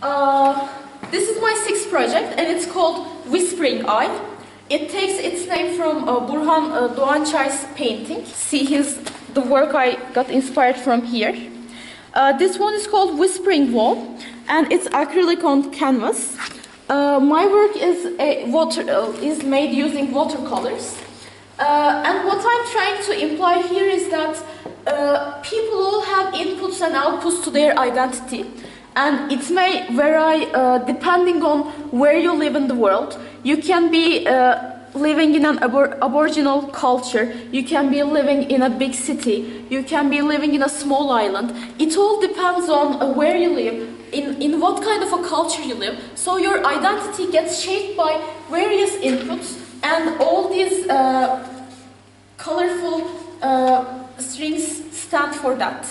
Uh, this is my sixth project and it's called Whispering Eye. It takes its name from uh, Burhan uh, Doğançay's painting. See his the work I got inspired from here. Uh, this one is called Whispering Wall and it's acrylic on canvas. Uh, my work is water uh, is made using watercolors. Uh, and what I'm trying to imply here is that people all have inputs and outputs to their identity and it may vary uh, depending on where you live in the world. You can be uh, living in an abor aboriginal culture, you can be living in a big city, you can be living in a small island. It all depends on uh, where you live, in, in what kind of a culture you live. So your identity gets shaped by various inputs and all these uh, colorful uh, strings stand for that.